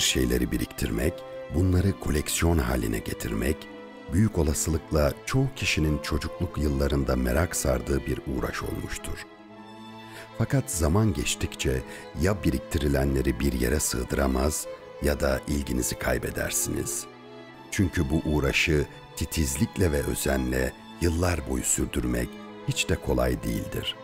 şeyleri biriktirmek, bunları koleksiyon haline getirmek, büyük olasılıkla çoğu kişinin çocukluk yıllarında merak sardığı bir uğraş olmuştur. Fakat zaman geçtikçe ya biriktirilenleri bir yere sığdıramaz ya da ilginizi kaybedersiniz. Çünkü bu uğraşı titizlikle ve özenle yıllar boyu sürdürmek hiç de kolay değildir.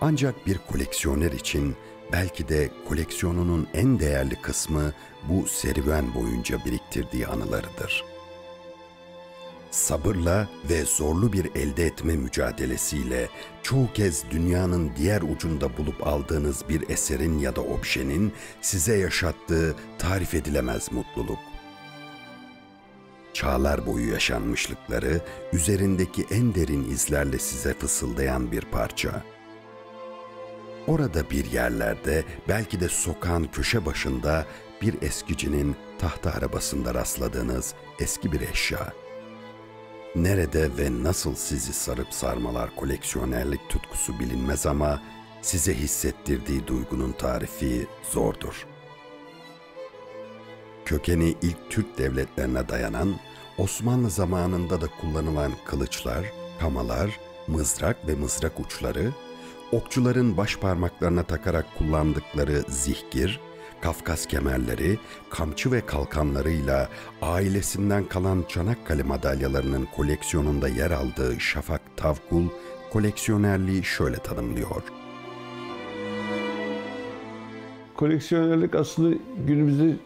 Ancak bir koleksiyoner için belki de koleksiyonunun en değerli kısmı bu serüven boyunca biriktirdiği anılarıdır. Sabırla ve zorlu bir elde etme mücadelesiyle çoğu kez dünyanın diğer ucunda bulup aldığınız bir eserin ya da objenin size yaşattığı tarif edilemez mutluluk. Çağlar boyu yaşanmışlıkları üzerindeki en derin izlerle size fısıldayan bir parça. Orada bir yerlerde belki de sokağın köşe başında bir eskicinin tahta arabasında rastladığınız eski bir eşya. Nerede ve nasıl sizi sarıp sarmalar koleksiyonerlik tutkusu bilinmez ama size hissettirdiği duygunun tarifi zordur. Kökeni ilk Türk devletlerine dayanan, Osmanlı zamanında da kullanılan kılıçlar, kamalar, mızrak ve mızrak uçları, okçuların baş parmaklarına takarak kullandıkları zihgir, Kafkas kemerleri, kamçı ve kalkanlarıyla ailesinden kalan Çanakkale madalyalarının koleksiyonunda yer aldığı Şafak Tavkul, koleksiyonerliği şöyle tanımlıyor. Koleksiyonerlik aslında günümüzde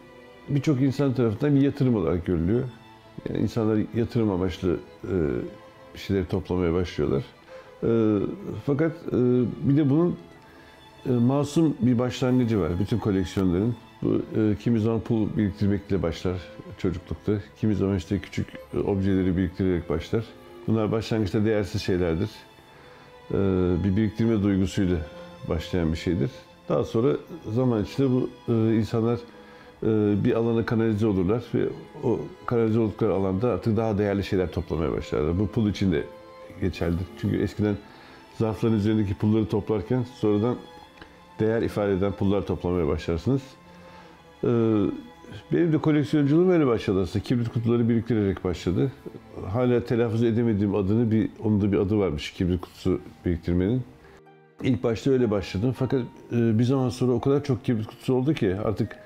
birçok insan tarafından bir yatırım olarak görülüyor. Yani insanlar yatırım amaçlı e, şeyleri toplamaya başlıyorlar. E, fakat e, bir de bunun e, masum bir başlangıcı var bütün koleksiyonların. Bu e, kimi zaman pul biriktirmekle başlar çocuklukta. Kimi zaman işte küçük objeleri biriktirerek başlar. Bunlar başlangıçta değersiz şeylerdir. E, bir biriktirme duygusuyla başlayan bir şeydir. Daha sonra zaman içinde bu insanlar bir alana kanalize olurlar ve o kanalize oldukları alanda artık daha değerli şeyler toplamaya başlarlar. Bu pul için de geçerlidir. Çünkü eskiden zarfların üzerindeki pulları toplarken sonradan değer ifade eden pullar toplamaya başlarsınız. Ee, benim de koleksiyonculuğum öyle başladı aslında. Kibrit kutuları biriktirerek başladı. Hala telaffuz edemediğim adını, bir onun da bir adı varmış kibrit kutusu biriktirmenin. İlk başta öyle başladım. Fakat e, bir zaman sonra o kadar çok kibrit kutusu oldu ki artık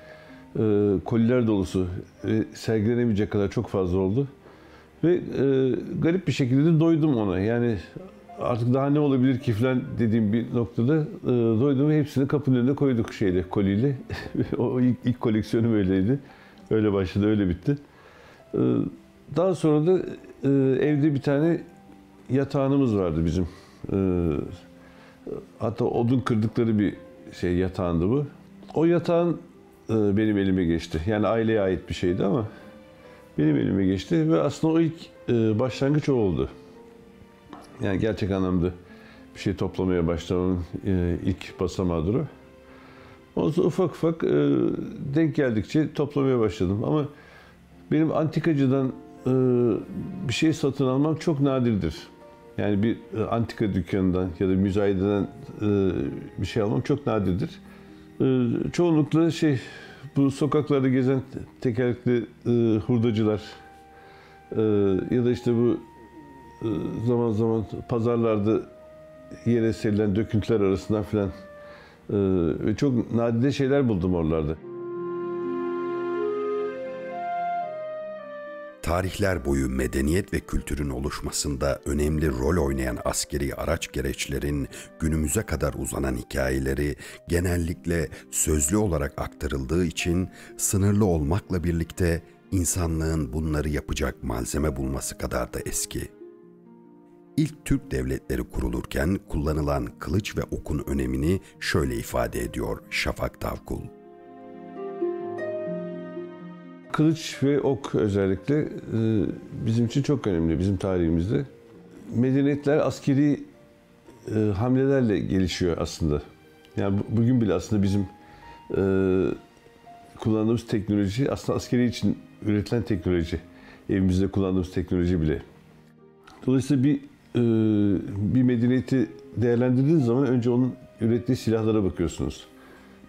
e, koliler dolusu e, sergilenemeyecek kadar çok fazla oldu. Ve e, garip bir şekilde de doydum ona. Yani artık daha ne olabilir ki falan dediğim bir noktada e, doydum ve hepsini kapının önüne koyduk şeyle, koliyle. o ilk, ilk koleksiyonum öyleydi. Öyle başladı, öyle bitti. E, daha sonra da e, evde bir tane yatağımız vardı bizim. E, hatta odun kırdıkları bir şey yatağındı bu. O yatağın e, benim elime geçti. Yani aileye ait bir şeydi ama benim elime geçti ve aslında o ilk e, başlangıç o oldu. Yani gerçek anlamda bir şey toplamaya başlamanın e, ilk basamağıdır o. Ondan ufak ufak e, denk geldikçe toplamaya başladım. Ama benim antikacıdan e, bir şey satın almam çok nadirdir. Yani bir e, antika dükkanından ya da müzayededen e, bir şey almam çok nadirdir. E, çoğunlukla şey bu sokaklarda gezen tekerlekli e, hurdacılar e, ya da işte bu e, zaman zaman pazarlarda yere serilen döküntüler arasından filan e, ve çok nadide şeyler buldum oralarda. Tarihler boyu medeniyet ve kültürün oluşmasında önemli rol oynayan askeri araç gereçlerin günümüze kadar uzanan hikayeleri genellikle sözlü olarak aktarıldığı için sınırlı olmakla birlikte insanlığın bunları yapacak malzeme bulması kadar da eski. İlk Türk devletleri kurulurken kullanılan kılıç ve okun önemini şöyle ifade ediyor Şafak Tavkul. Kılıç ve ok özellikle e, bizim için çok önemli bizim tarihimizde. Medeniyetler askeri e, hamlelerle gelişiyor aslında. Yani bugün bile aslında bizim e, kullandığımız teknoloji aslında askeri için üretilen teknoloji. Evimizde kullandığımız teknoloji bile. Dolayısıyla bir bir medeniyeti değerlendirdiğiniz zaman önce onun ürettiği silahlara bakıyorsunuz.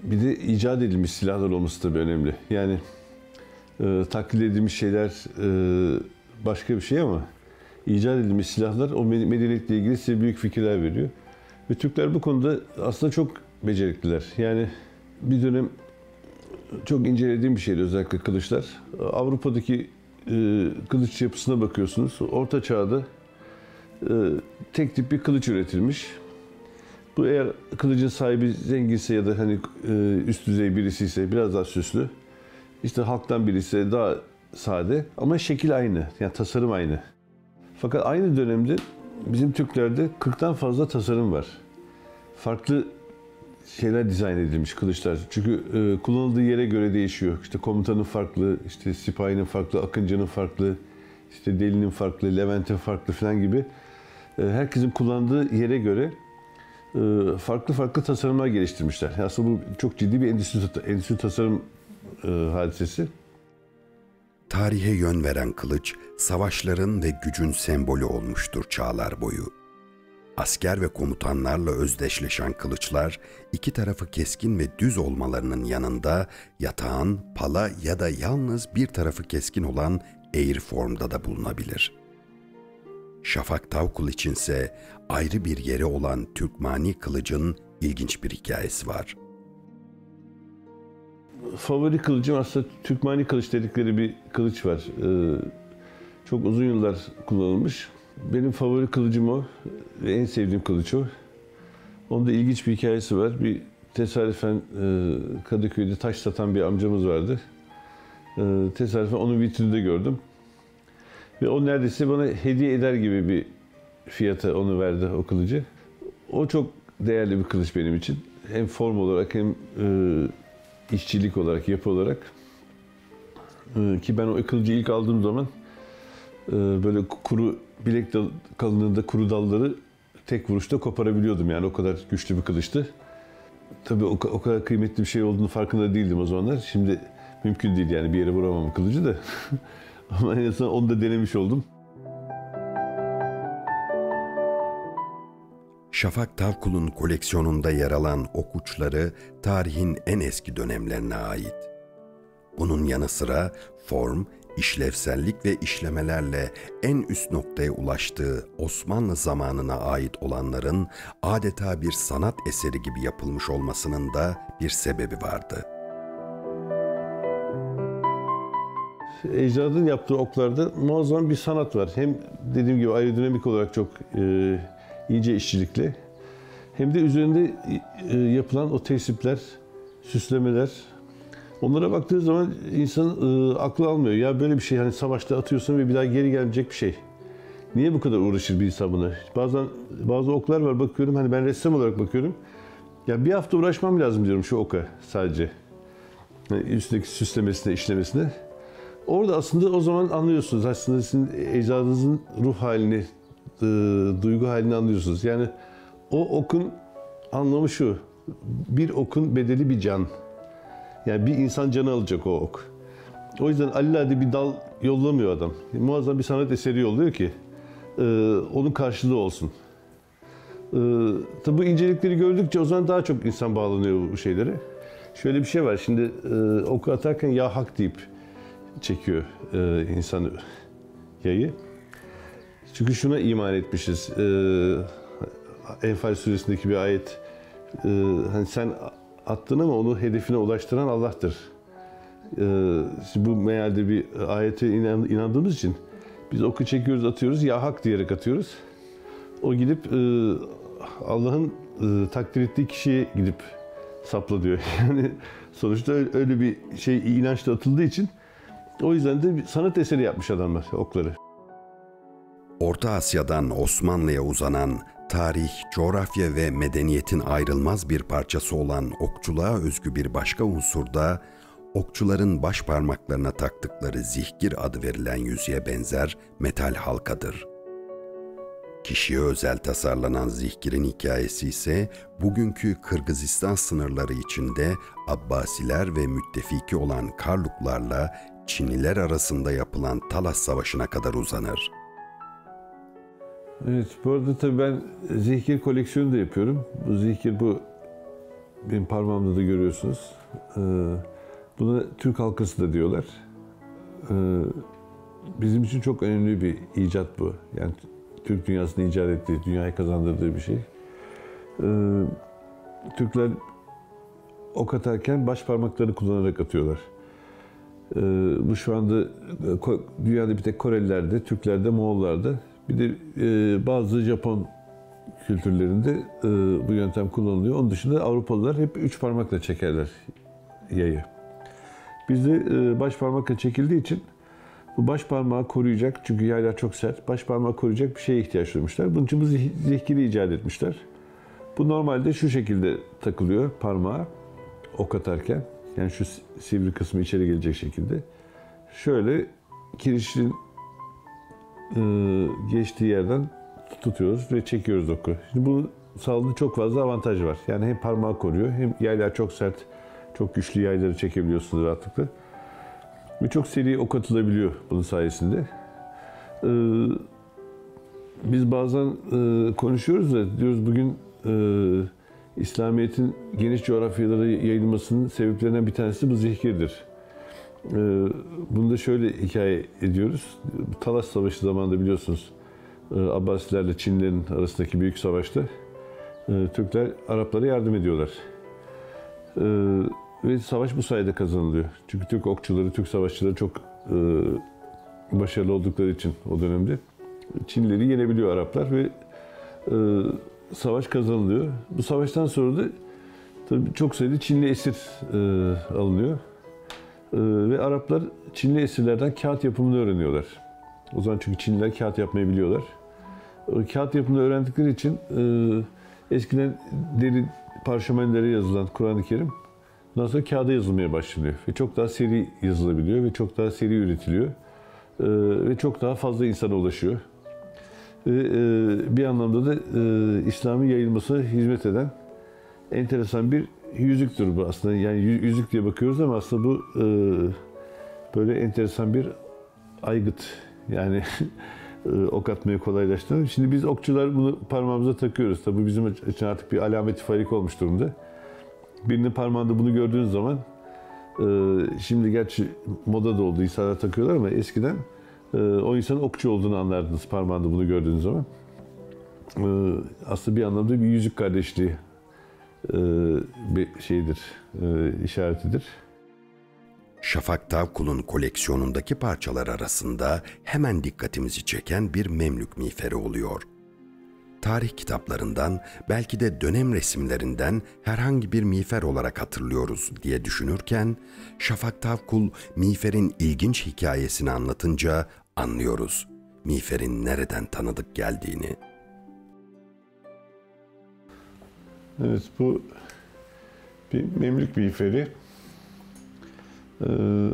Bir de icat edilmiş silahlar olması tabii önemli. Yani e, taklit edilmiş şeyler e, başka bir şey ama icat edilmiş silahlar o medeniyetle ilgili size büyük fikirler veriyor. Ve Türkler bu konuda aslında çok becerikliler. Yani bir dönem çok incelediğim bir şeydi özellikle kılıçlar. Avrupa'daki e, kılıç yapısına bakıyorsunuz. Orta çağda e, tek tip bir kılıç üretilmiş. Bu eğer kılıcın sahibi zenginse ya da hani e, üst düzey birisi ise biraz daha süslü. İşte halktan birisi daha sade ama şekil aynı. Yani tasarım aynı. Fakat aynı dönemde bizim Türklerde 40'tan fazla tasarım var. Farklı şeyler dizayn edilmiş kılıçlar. Çünkü e, kullanıldığı yere göre değişiyor. İşte komutanın farklı, işte sipahinin farklı, akıncının farklı, işte delinin farklı, Levent'in farklı falan gibi. E, herkesin kullandığı yere göre e, farklı farklı tasarımlar geliştirmişler. Aslında bu çok ciddi bir endüstri, endüstri tasarım e, hadisesi. Tarihe yön veren kılıç, savaşların ve gücün sembolü olmuştur çağlar boyu. Asker ve komutanlarla özdeşleşen kılıçlar, iki tarafı keskin ve düz olmalarının yanında yatağın, pala ya da yalnız bir tarafı keskin olan eğri formda da bulunabilir. Şafak Tavkul içinse ayrı bir yeri olan Türkmani kılıcın ilginç bir hikayesi var.'' Favori kılıcım aslında Türkmani kılıç dedikleri bir kılıç var. Ee, çok uzun yıllar kullanılmış. Benim favori kılıcım o. En sevdiğim kılıç o. Onda ilginç bir hikayesi var. Bir tesadüfen e, Kadıköy'de taş satan bir amcamız vardı. E, tesadüfen onun vitrinde gördüm. Ve o neredeyse bana hediye eder gibi bir fiyata onu verdi o kılıcı. O çok değerli bir kılıç benim için. Hem form olarak hem e, işçilik olarak, yapı olarak e, ki ben o kılıcı ilk aldığım zaman e, böyle kuru bilek dal, kalınlığında kuru dalları tek vuruşta koparabiliyordum yani o kadar güçlü bir kılıçtı. Tabii o, o kadar kıymetli bir şey olduğunu farkında değildim o zamanlar. Şimdi mümkün değil yani bir yere vuramam kılıcı da. Ama en azından onu da denemiş oldum. Şafak Tavkul'un koleksiyonunda yer alan ok uçları tarihin en eski dönemlerine ait. Bunun yanı sıra form, işlevsellik ve işlemelerle en üst noktaya ulaştığı Osmanlı zamanına ait olanların adeta bir sanat eseri gibi yapılmış olmasının da bir sebebi vardı. Ecdadın yaptığı oklarda muazzam bir sanat var. Hem dediğim gibi aerodinamik olarak çok e, ince işçilikli. Hem de üzerinde e, yapılan o tesipler, süslemeler. Onlara baktığı zaman insan e, aklı almıyor. Ya böyle bir şey hani savaşta atıyorsun ve bir daha geri gelmeyecek bir şey. Niye bu kadar uğraşır bir insan buna? Bazen bazı oklar var bakıyorum hani ben ressam olarak bakıyorum. Ya bir hafta uğraşmam lazım diyorum şu oka sadece. Yani üstündeki süslemesine, işlemesine. Orada aslında o zaman anlıyorsunuz aslında sizin ecdadınızın ruh halini, e, duygu halini anlıyorsunuz. Yani o okun anlamı şu. Bir okun bedeli bir can. Yani bir insan canı alacak o ok. O yüzden alelade bir dal yollamıyor adam. Muazzam bir sanat eseri yolluyor ki e, onun karşılığı olsun. E, tabi bu incelikleri gördükçe o zaman daha çok insan bağlanıyor bu şeylere. Şöyle bir şey var. Şimdi e, oku atarken ya hak deyip çekiyor e, insan yayı. Çünkü şuna iman etmişiz. Ee, Enfal suresindeki bir ayet. Ee, hani sen attın ama onu hedefine ulaştıran Allah'tır. Ee, bu mealde bir ayete inan, inandığımız için biz oku çekiyoruz, atıyoruz. Ya hak diyerek atıyoruz. O gidip e, Allah'ın e, takdir ettiği kişiye gidip sapla diyor. Yani sonuçta öyle bir şey inançla atıldığı için o yüzden de bir sanat eseri yapmış adamlar okları. Orta Asya'dan Osmanlı'ya uzanan tarih, coğrafya ve medeniyetin ayrılmaz bir parçası olan okçuluğa özgü bir başka unsur da okçuların baş parmaklarına taktıkları zihgir adı verilen yüzüğe benzer metal halkadır. Kişiye özel tasarlanan zihgirin hikayesi ise bugünkü Kırgızistan sınırları içinde Abbasiler ve müttefiki olan Karluklarla Çinliler arasında yapılan Talas Savaşı'na kadar uzanır.'' Evet, bu arada tabii ben zihir koleksiyonu da yapıyorum. Bu zihir bu benim parmağımda da görüyorsunuz. Ee, buna Türk halkası da diyorlar. Ee, bizim için çok önemli bir icat bu. Yani Türk dünyasını icat ettiği, dünyaya kazandırdığı bir şey. Ee, Türkler ok atarken baş parmakları kullanarak atıyorlar. Ee, bu şu anda dünyada bir tek Korelilerde, Türklerde, Moğollarda bir de e, bazı Japon kültürlerinde e, bu yöntem kullanılıyor. Onun dışında Avrupalılar hep üç parmakla çekerler yayı. Bizde e, baş parmakla çekildiği için bu baş parmağı koruyacak, çünkü yaylar çok sert, baş parmağı koruyacak bir şeye ihtiyaç duymuşlar. Bunun için bu zehkiri icat etmişler. Bu normalde şu şekilde takılıyor parmağa ok atarken. Yani şu sivri kısmı içeri gelecek şekilde. Şöyle kirişin geçtiği yerden tutuyoruz ve çekiyoruz oku. Şimdi bu sağladığı çok fazla avantaj var. Yani hem parmağı koruyor hem yaylar çok sert, çok güçlü yayları çekebiliyorsunuz rahatlıkla. Ve çok seri ok atılabiliyor bunun sayesinde. Ee, biz bazen e, konuşuyoruz da diyoruz bugün e, İslamiyet'in geniş coğrafyalara yayılmasının sebeplerinden bir tanesi bu zikirdir. Ee, bunu da şöyle hikaye ediyoruz. Talas Savaşı zamanında biliyorsunuz e, Abbasilerle Çinlilerin arasındaki büyük savaşta e, Türkler Araplara yardım ediyorlar. E, ve savaş bu sayede kazanılıyor. Çünkü Türk okçuları, Türk savaşçıları çok başarılı oldukları için o dönemde Çinlileri yenebiliyor Araplar ve savaş kazanılıyor. Bu savaştan sonra da tabii çok sayıda Çinli esir alınıyor. Ve Araplar Çinli esirlerden kağıt yapımını öğreniyorlar. O zaman çünkü Çinliler kağıt yapmayı biliyorlar kağıt yapımını öğrendikleri için e, eskiden deri parşömenlere yazılan Kur'an-ı Kerim bundan sonra kağıda yazılmaya başlanıyor. Ve çok daha seri yazılabiliyor ve çok daha seri üretiliyor. E, ve çok daha fazla insana ulaşıyor. Ve e, bir anlamda da e, İslam'ın yayılmasına hizmet eden enteresan bir yüzüktür bu aslında. Yani yüzük diye bakıyoruz ama aslında bu e, böyle enteresan bir aygıt. Yani E, ok atmayı kolaylaştıran. Şimdi biz okçular bunu parmağımıza takıyoruz. Tabii bizim için artık bir alameti farik olmuş durumda. Birinin parmağında bunu gördüğünüz zaman e, şimdi gerçi moda da oldu insanlar takıyorlar ama eskiden e, o insanın okçu olduğunu anlardınız parmağında bunu gördüğünüz zaman. Aslında bir anlamda bir yüzük kardeşliği bir şeydir, işaretidir. Şafak Tavkul'un koleksiyonundaki parçalar arasında hemen dikkatimizi çeken bir Memlük miğferi oluyor. Tarih kitaplarından belki de dönem resimlerinden herhangi bir miğfer olarak hatırlıyoruz diye düşünürken Şafak Tavkul miğferin ilginç hikayesini anlatınca anlıyoruz miğferin nereden tanıdık geldiğini. Evet bu bir Memlük miğferi ee,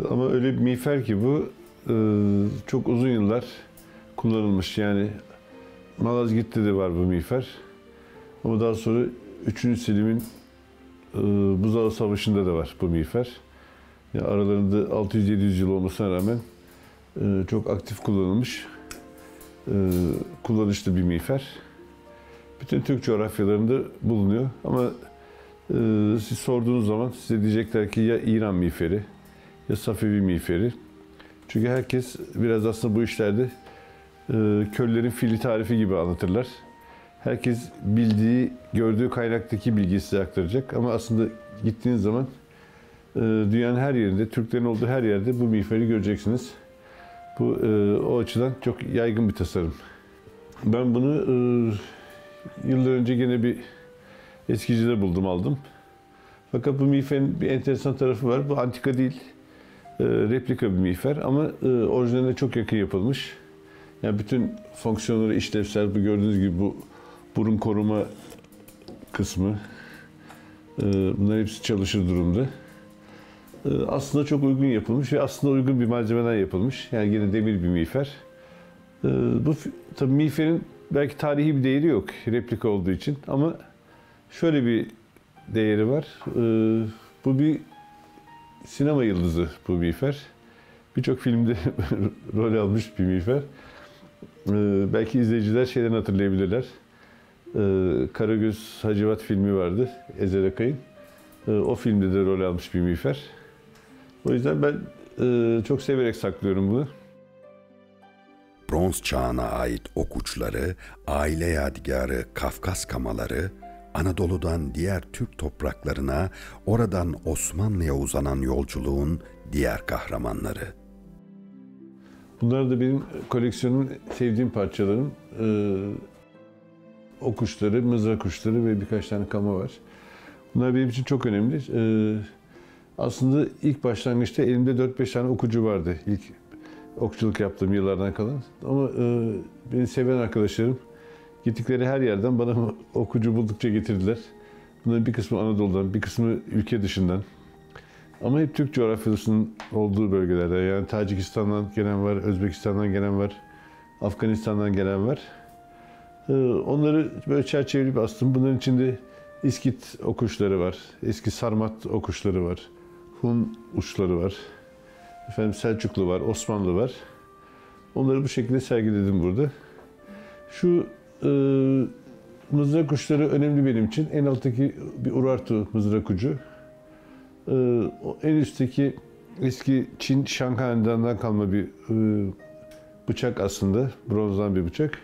ama öyle bir miğfer ki bu e, çok uzun yıllar kullanılmış. Yani Malazgirt'te de var bu miğfer. Ama daha sonra 3. Selim'in e, Buzağı Savaşı'nda da var bu miğfer. Yani aralarında 600-700 yıl olmasına rağmen e, çok aktif kullanılmış. E, kullanışlı bir miğfer. Bütün Türk coğrafyalarında bulunuyor. Ama e, siz sorduğunuz zaman size diyecekler ki ya İran miğferi ya Safevi miğferi. Çünkü herkes biraz aslında bu işlerde e, köllerin fili tarifi gibi anlatırlar. Herkes bildiği, gördüğü kaynaktaki bilgiyi size aktaracak. Ama aslında gittiğiniz zaman e, dünyanın her yerinde, Türklerin olduğu her yerde bu miğferi göreceksiniz. Bu e, o açıdan çok yaygın bir tasarım. Ben bunu e, yıllar önce gene bir eskicide buldum, aldım. Fakat bu miğferin bir enteresan tarafı var. Bu antika değil. E, replika bir miğfer ama e, orijinaline çok yakın yapılmış. Yani bütün fonksiyonları işlevsel. Bu gördüğünüz gibi bu burun koruma kısmı. E, bunlar hepsi çalışır durumda. Aslında çok uygun yapılmış ve aslında uygun bir malzemeden yapılmış. Yani yine demir bir miğfer. Bu tabii miğferin belki tarihi bir değeri yok replika olduğu için ama şöyle bir değeri var. Bu bir sinema yıldızı bu miğfer. Birçok filmde rol almış bir miğfer. Ee, belki izleyiciler şeyden hatırlayabilirler. Ee, Karagöz Hacivat filmi vardı. Ezel Akay'ın. E, o filmde de rol almış bir miğfer. O yüzden ben e, çok severek saklıyorum bunu. Bronz çağına ait ok uçları, aile yadigarı Kafkas kamaları, Anadolu'dan diğer Türk topraklarına, oradan Osmanlı'ya uzanan yolculuğun diğer kahramanları. Bunlar da benim koleksiyonumun sevdiğim parçalarım. Ee, o kuşları, mızrak kuşları ve birkaç tane kama var. Bunlar benim için çok önemli. Ee, aslında ilk başlangıçta elimde 4-5 tane okucu vardı. İlk okçuluk yaptığım yıllardan kalan. Ama e, beni seven arkadaşlarım gittikleri her yerden bana okucu buldukça getirdiler. Bunların bir kısmı Anadolu'dan, bir kısmı ülke dışından. Ama hep Türk coğrafyasının olduğu bölgelerde. Yani Tacikistan'dan gelen var, Özbekistan'dan gelen var, Afganistan'dan gelen var. Ee, onları böyle çerçeveleyip astım. Bunların içinde İskit okuşları var, eski Sarmat okuşları var, Hun uçları var, efendim Selçuklu var, Osmanlı var. Onları bu şekilde sergiledim burada. Şu e, mızrak uçları önemli benim için. En alttaki bir Urartu mızrak ucu. E, en üstteki eski Çin Şanghain'den kalma bir e, bıçak aslında. Bronzdan bir bıçak.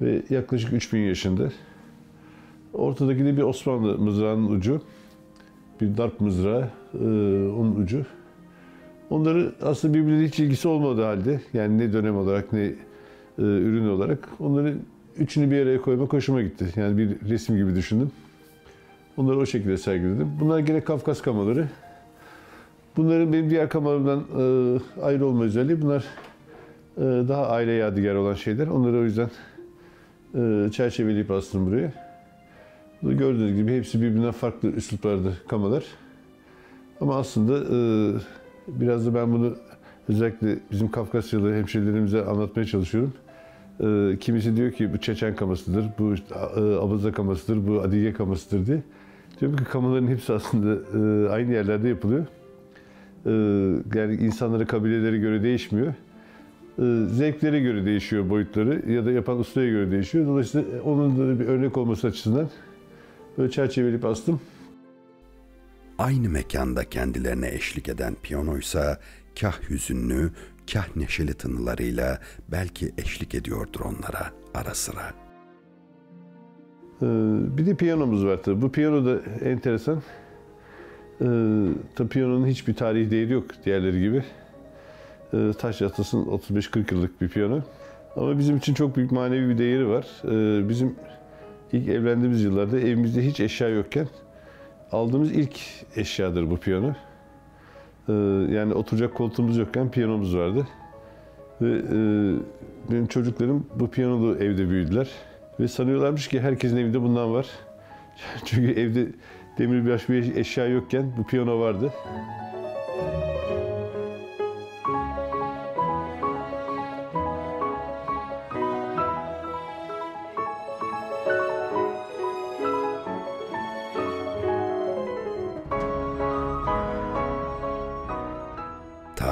Ve yaklaşık 3000 yaşında. Ortadaki de bir Osmanlı mızrağının ucu. Bir darp mızrağı, e, onun ucu. Onları aslında birbirine hiç ilgisi olmadığı halde, yani ne dönem olarak ne e, ürün olarak, onları üçünü bir araya koymak hoşuma gitti. Yani bir resim gibi düşündüm. Onları o şekilde sergiledim. Bunlar gene Kafkas kamaları. Bunların benim diğer kamalarımdan e, ayrı olma özelliği. Bunlar e, daha aile yadigar olan şeyler. Onları o yüzden e, çerçeveleyip astım buraya. Gördüğünüz gibi hepsi birbirinden farklı üsluplarda kamalar. Ama aslında e, biraz da ben bunu özellikle bizim Kafkasyalı hemşerilerimize anlatmaya çalışıyorum. E, kimisi diyor ki bu Çeçen kamasıdır, bu e, Abaza kamasıdır, bu Adige kamasıdır diye. Diyorum ki kamaların hepsi aslında e, aynı yerlerde yapılıyor. E, yani insanlara, kabileleri göre değişmiyor. Zevklere göre değişiyor boyutları ya da yapan ustaya göre değişiyor. Dolayısıyla onun da bir örnek olması açısından Böyle çerçeveleyip astım. Aynı mekanda kendilerine eşlik eden piyanoysa kah hüzünlü, kah neşeli tınılarıyla belki eşlik ediyordur onlara ara sıra. Ee, bir de piyanomuz var tabii. Bu piyano da enteresan. Ee, tabii piyanonun hiçbir tarihi değeri yok diğerleri gibi. Ee, taş yatasın 35-40 yıllık bir piyano. Ama bizim için çok büyük manevi bir değeri var. Bizim İlk evlendiğimiz yıllarda evimizde hiç eşya yokken aldığımız ilk eşyadır bu piyano. Ee, yani oturacak koltuğumuz yokken piyanomuz vardı. Ve e, benim çocuklarım bu piyanolu evde büyüdüler. Ve sanıyorlarmış ki herkesin evinde bundan var. Çünkü evde demir bir eşya yokken bu piyano vardı.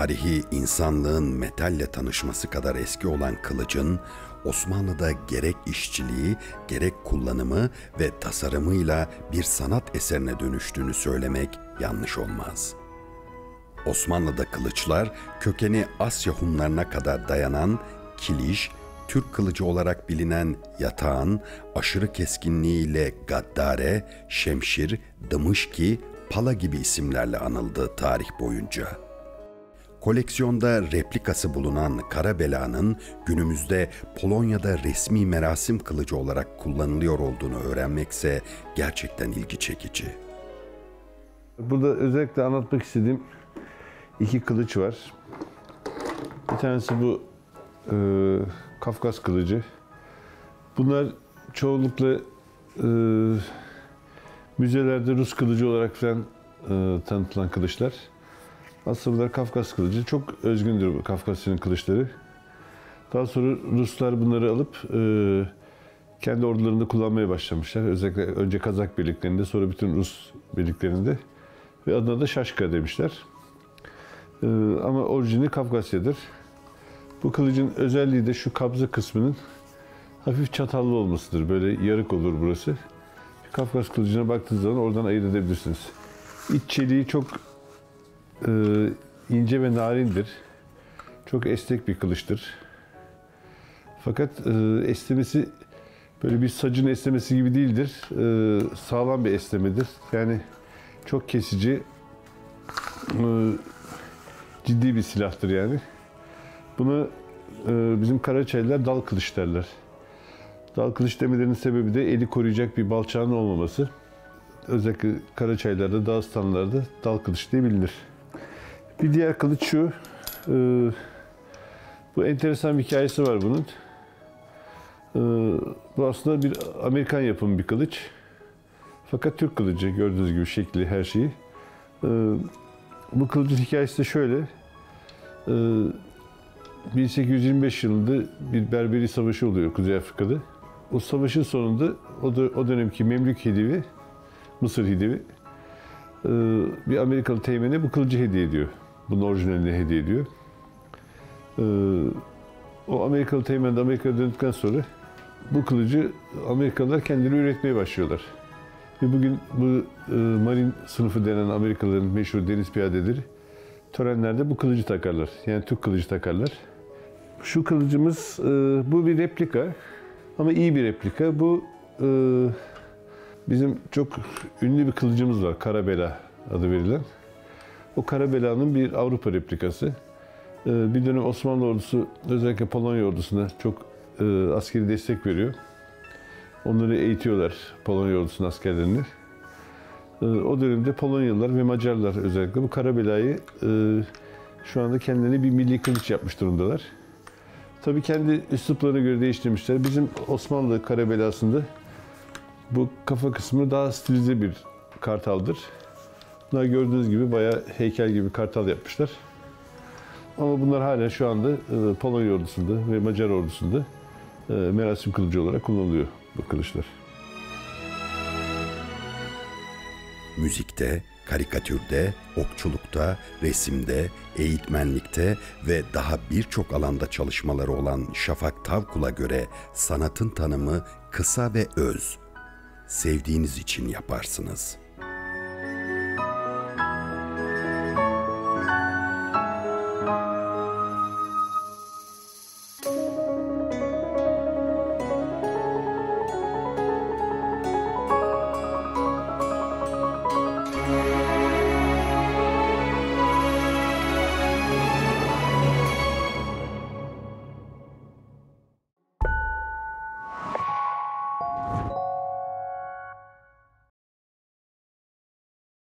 Tarihi insanlığın metalle tanışması kadar eski olan kılıcın Osmanlı'da gerek işçiliği, gerek kullanımı ve tasarımıyla bir sanat eserine dönüştüğünü söylemek yanlış olmaz. Osmanlı'da kılıçlar kökeni Asya Hunlarına kadar dayanan kiliş, Türk kılıcı olarak bilinen yatağın aşırı keskinliğiyle gaddare, şemşir, dımışki, pala gibi isimlerle anıldı tarih boyunca.'' Koleksiyonda replikası bulunan Kara Bela'nın günümüzde Polonya'da resmi merasim kılıcı olarak kullanılıyor olduğunu öğrenmekse gerçekten ilgi çekici. Burada özellikle anlatmak istediğim iki kılıç var. Bir tanesi bu e, Kafkas kılıcı. Bunlar çoğunlukla e, müzelerde Rus kılıcı olarak falan e, tanıtılan kılıçlar. Aslında Kafkas kılıcı. Çok özgündür bu Kafkasya'nın kılıçları. Daha sonra Ruslar bunları alıp e, kendi ordularında kullanmaya başlamışlar. Özellikle önce Kazak birliklerinde sonra bütün Rus birliklerinde. Ve adına da Şaşka demişler. E, ama orijini Kafkasya'dır. Bu kılıcın özelliği de şu kabza kısmının hafif çatallı olmasıdır. Böyle yarık olur burası. Kafkas kılıcına baktığınız zaman oradan ayırt edebilirsiniz. İç çeliği çok ince ve narindir. Çok esnek bir kılıçtır. Fakat e, esnemesi böyle bir sacın esnemesi gibi değildir. E, sağlam bir esnemedir. Yani çok kesici, e, ciddi bir silahtır yani. Bunu e, bizim Karaçaylılar dal kılıç derler. Dal kılıç demelerinin sebebi de eli koruyacak bir balçağın olmaması. Özellikle Karaçaylarda, Dağıstanlarda dal kılıç diye bilinir. Bir diğer kılıç şu. e, bu enteresan bir hikayesi var bunun. E, bu aslında bir Amerikan yapımı bir kılıç. Fakat Türk kılıcı gördüğünüz gibi şekli, her şeyi. E, bu kılıcın hikayesi de şöyle. E, 1825 yılında bir Berberi Savaşı oluyor Kuzey Afrika'da. O savaşın sonunda o, dö- o dönemki Memlük Hidivi, Mısır Hidivi e, bir Amerikalı teğmene bu kılıcı hediye ediyor. Bunun orijinalini hediye ediyor. E, o Amerikalı teğmen de Amerika'ya döndükten sonra bu kılıcı Amerikalılar kendileri üretmeye başlıyorlar. Ve bugün bu e, Marine sınıfı denen Amerikalıların meşhur deniz piyadeleri törenlerde bu kılıcı takarlar. Yani Türk kılıcı takarlar. Şu kılıcımız, e, bu bir replika ama iyi bir replika. Bu e, bizim çok ünlü bir kılıcımız var, Karabela adı verilen. O Karabela'nın bir Avrupa replikası. E, bir dönem Osmanlı ordusu, özellikle Polonya ordusuna çok e, askeri destek veriyor. Onları eğitiyorlar, Polonya ordusunun askerlerini. E, o dönemde Polonyalılar ve Macarlar özellikle bu Karabela'yı e, şu anda kendilerine bir milli kılıç yapmış durumdalar. Tabii kendi üsluplarına göre değiştirmişler. Bizim Osmanlı Karabelası'nda bu kafa kısmı daha stilize bir kartaldır. Bunlar gördüğünüz gibi bayağı heykel gibi kartal yapmışlar. Ama bunlar hala şu anda e, Polonya ordusunda ve Macar ordusunda e, merasim kılıcı olarak kullanılıyor bu kılıçlar. Müzikte, karikatürde, okçulukta, resimde, eğitmenlikte ve daha birçok alanda çalışmaları olan Şafak Tavkul'a göre sanatın tanımı kısa ve öz. Sevdiğiniz için yaparsınız.''